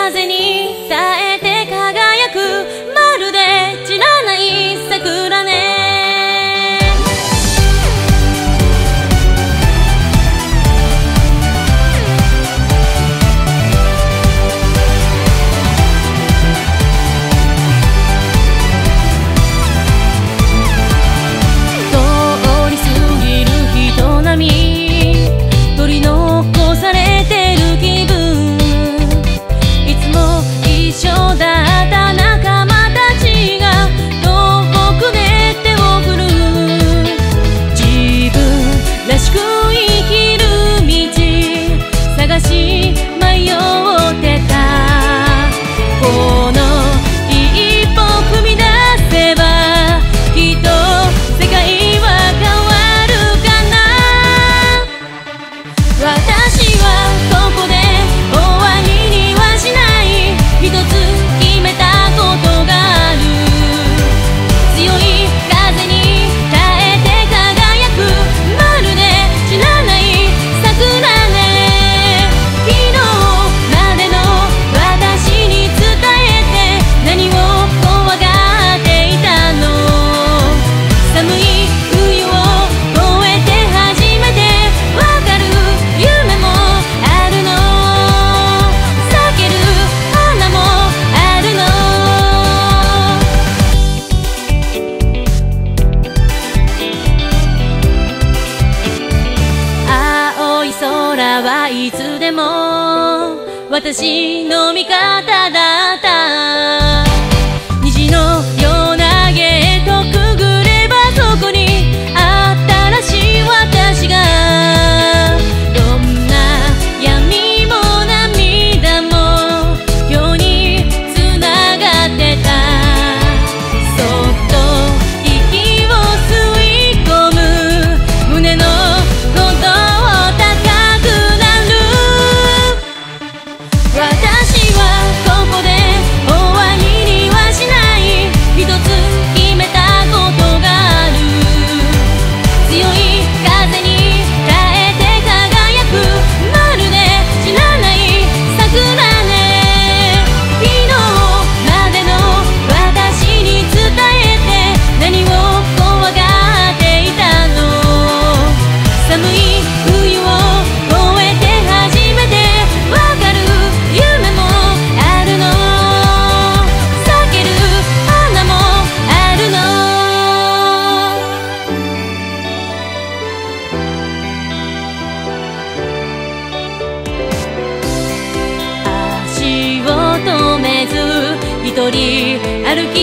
doesn't はいつでも私の味方だ一人歩き